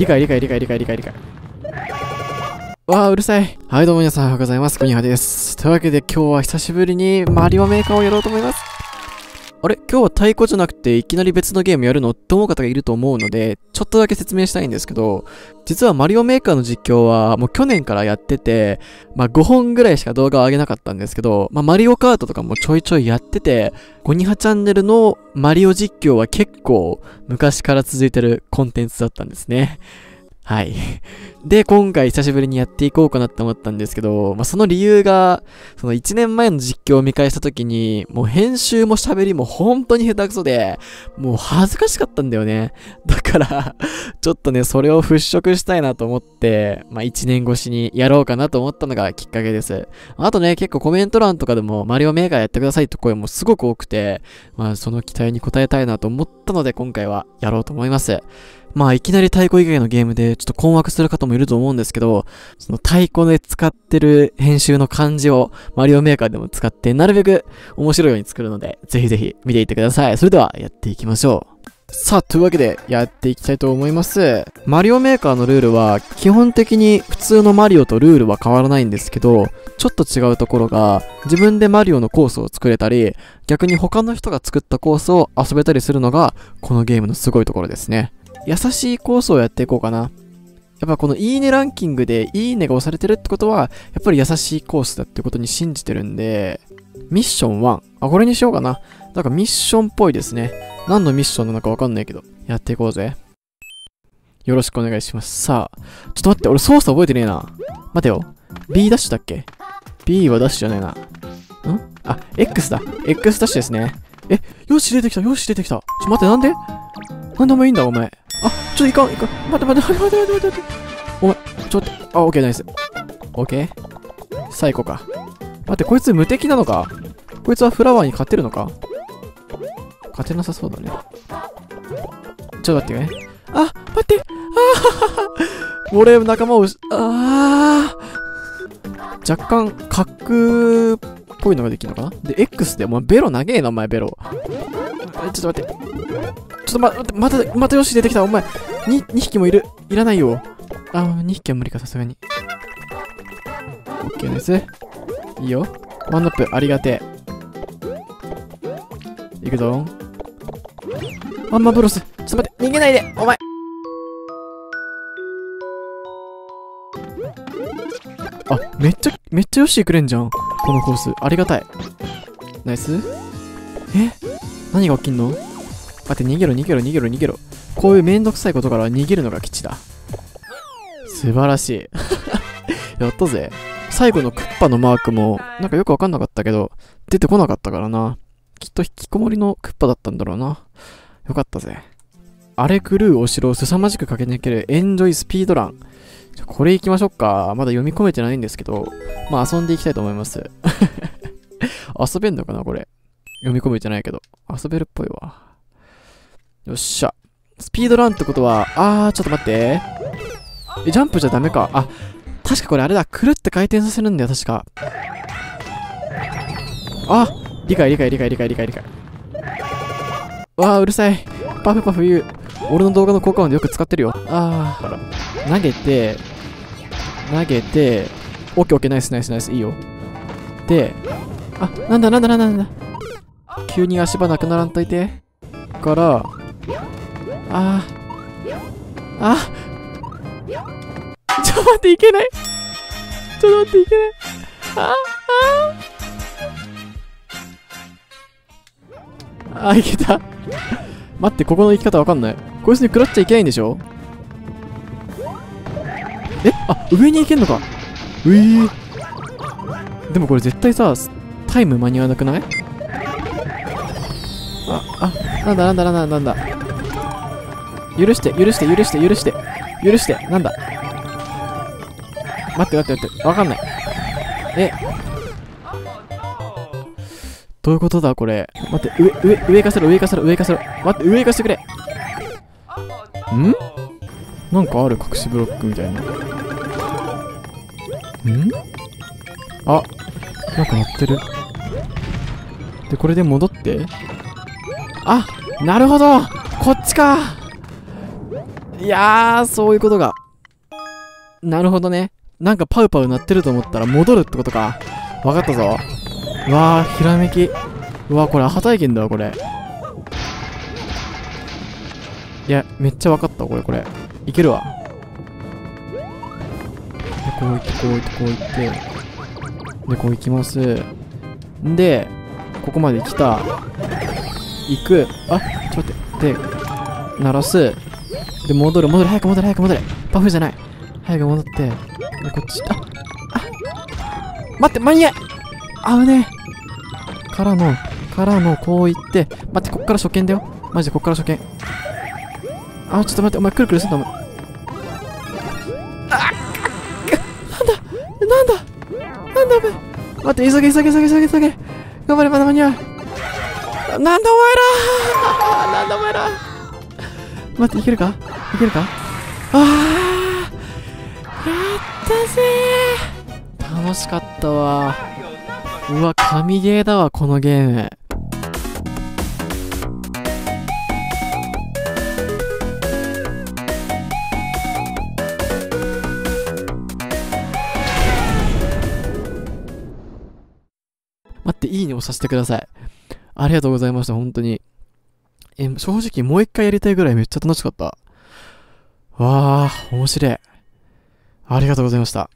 理解理解理解理解理解理解。わあ、うるさい。はい、どうも皆さんおはようございます。国葉です。というわけで今日は久しぶりにマリオメーカーをやろうと思います。あれ？今日は太鼓じゃなくていきなり別のゲームやるの？って思う方がいると思うので、ちょっとだけ説明したいんですけど、実はマリオメーカーの実況はもう去年からやってて、まあ5本ぐらいしか動画を上げなかったんですけど、まあマリオカートとかもちょいちょいやってて、ゴニハチャンネルのマリオ実況は結構昔から続いてるコンテンツだったんですね。はい。で、今回久しぶりにやっていこうかなって思ったんですけど、まあ、その理由が、その1年前の実況を見返した時に、もう編集も喋りも本当に下手くそで、もう恥ずかしかったんだよね。だからちょっとね、それを払拭したいなと思って、まあ、1年越しにやろうかなと思ったのがきっかけです。あとね、結構コメント欄とかでも、マリオメーカーやってくださいって声もすごく多くて、まあ、その期待に応えたいなと思ったので、今回はやろうと思います。まあいきなり太鼓以外のゲームでちょっと困惑する方もいると思うんですけど、その太鼓で使ってる編集の漢字をマリオメーカーでも使ってなるべく面白いように作るので、ぜひぜひ見ていってください。それではやっていきましょう。さあ、というわけでやっていきたいと思います。マリオメーカーのルールは基本的に普通のマリオとルールは変わらないんですけど、ちょっと違うところが自分でマリオのコースを作れたり、逆に他の人が作ったコースを遊べたりするのがこのゲームのすごいところですね。優しいコースをやっていこうかな。やっぱこのいいねランキングでいいねが押されてるってことは、やっぱり優しいコースだってことに信じてるんで、ミッション1。あ、これにしようかな。なんかミッションっぽいですね。何のミッションなのかわかんないけど、やっていこうぜ。よろしくお願いします。さあ、ちょっと待って、俺操作覚えてねえな。待てよ。B ダッシュだっけ ?B はダッシュじゃないな。ん？あ、X だ。X ダッシュですね。え、よし出てきた、よし出てきた。ちょ、待って、なんで？なんでもいいんだ、お前。ちょいかん、いかん。待って待って待って待って待って待って。お前、ちょっと、あ、オッケーナイス。オッケー最後か。待って、こいつ無敵なのか？こいつはフラワーに勝てるのか？勝てなさそうだね。ちょっと待ってね。あ、待ってあ俺、仲間をああ若干、角っぽいのができるのかな？で、X で、お前、ベロ長えな、お前、ベロ。ちょっと待って。ちょっと待って、また、またよし出てきた。お前、2、2匹もいる。いらないよ。あ、2匹は無理か、さすがに。オッケーです。いいよ。ワンナップ、ありがてえ。いくぞ。ワンマブロス。ちょっと待って、逃げないでお前あ、めっちゃ、めっちゃよしくれんじゃん。このコース。ありがたい。ナイスえ？何が起きんの？待って、逃げろ、逃げろ、逃げろ、逃げろ。こういうめんどくさいことから逃げるのが基地だ。素晴らしい。やったぜ。最後のクッパのマークも、なんかよくわかんなかったけど、出てこなかったからな。きっと引きこもりのクッパだったんだろうな。よかったぜ。アレクルーお城を凄まじく駆け抜けるエンジョイスピードラン。これ行きましょうか。まだ読み込めてないんですけど、まあ遊んでいきたいと思います。遊べんのかなこれ。読み込めてないけど。遊べるっぽいわ。よっしゃ。スピードランってことは、あー、ちょっと待って。え、ジャンプじゃダメか。あ、確かこれあれだ。くるって回転させるんだよ、確か。あ理解理解理解理解理解理解。わー、うるさい。パフパフ言う。俺の動画の効果音でよく使ってるよ。あー。投げて、投げて、オッケーオッケーナイスナイスナイス。いいよ。で、あ、なんだなんだなんだなんだ。急に足場なくならんといて。から、あああ ちょっと待っていけない。ちょっと待っていけない。あああいけた。待ってここの行き方わかんない。こいつに食らっちゃいけないんでしょ？えあ上に行けんのか。うえでもこれ絶対さタイム間に合わなくない？ああなんだなんだなんだなんだ許して、許して、許して、許して、許して、なんだ待って待って待って、わかんない。えどういうことだこれ。待って、上、上、上かせろ、上かせろ、上かせろ。待って、上かしてくれ。ん？なんかある隠しブロックみたいな。ん？あ、なんか鳴ってる。で、これで戻って。あ、なるほどこっちかいやー、そういうことが。なるほどね。なんかパウパウ鳴ってると思ったら戻るってことか。わかったぞ。わー、ひらめき。うわこれアハ体験だわ、これ。いや、めっちゃわかった、これ、これ。いけるわ。で、こう行って、こう行って、こう行って。で、こう行きます。で、ここまで来た。行く。あ、ちょっと待って。で、鳴らす。で、戻る、戻る、早く戻れ、早く戻れ。パフじゃない。早く戻って。こっち、あ、あ、待って、間に合いあぶねえ。からの、からの、こう行って、待って、こっから初見だよ。マジでこっから初見。あ、ちょっと待って、お前くるくるすんだ、お前。あなんだ？なんだ？なんだお前待って、急げ、急げ、急げ、急げ、急げ。頑張れ、まだ間に合う。なんだお前ら。なんだお前ら。待って、いけるか？いけるか？あーやったぜ。ー楽しかったわ。うわ、神ゲーだわ、このゲーム。待って、いいね押させてください。ありがとうございました、本当に。え、正直もう一回やりたいぐらいめっちゃ楽しかった。わー、面白い。ありがとうございました。